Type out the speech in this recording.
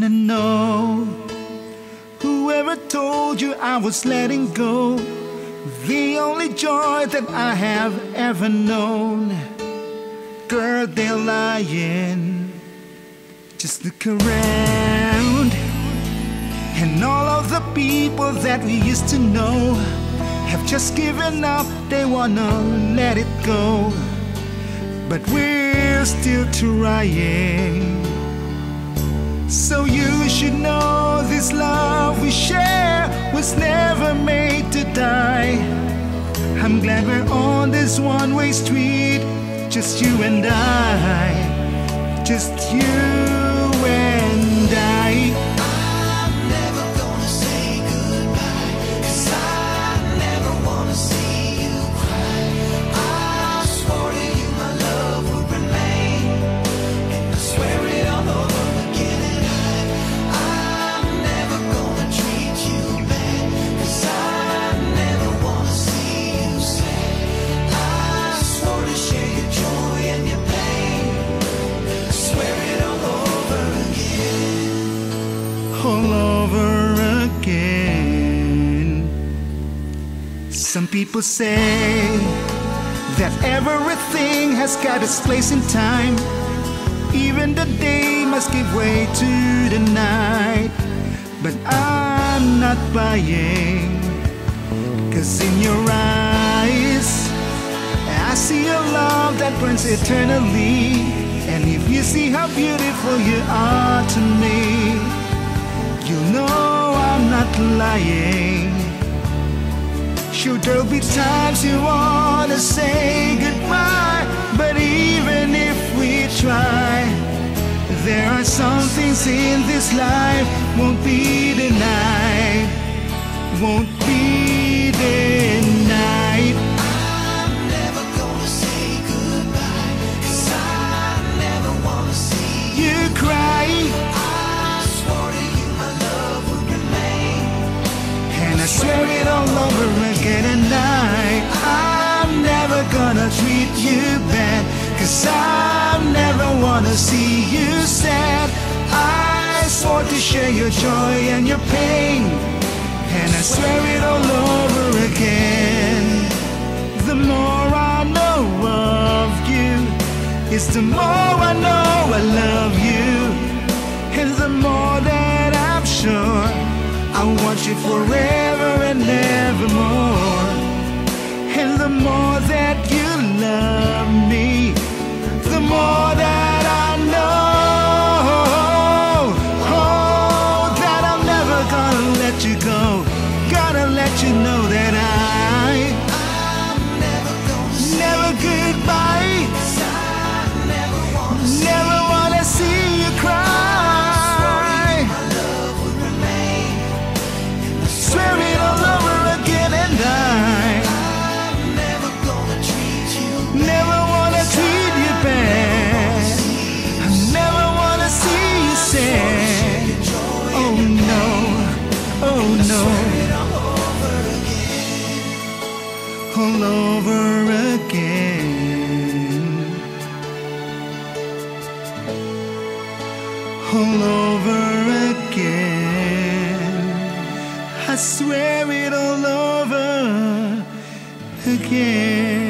wanna know. Whoever told you I was letting go the only joy that I have ever known. Girl they're lying. Just look around. And all of the people that we used to know have just given up. They wanna let it go. But we're still trying so you should know this love we share was never made to die. I'm glad we're on this one way street, just you and I, just you Some people say that everything has got its place in time. Even the day must give way to the night. But I'm not buying. Cause in your eyes, I see a love that burns eternally. And if you see how beautiful you are to me, you know I'm not lying. Sure, there'll be times you wanna say goodbye, but even if we try, there are some things in this life won't be denied, won't be treat you bad, cause I never wanna see you sad. I swore to share your joy and your pain, and I swear it all over again. The more I know of you, is the more I know I love you, and the more that I'm sure I want you forever and evermore. And the more let you go. Gotta let you know that I I'm never gonna say never goodbye. All over again. I swear it all over again.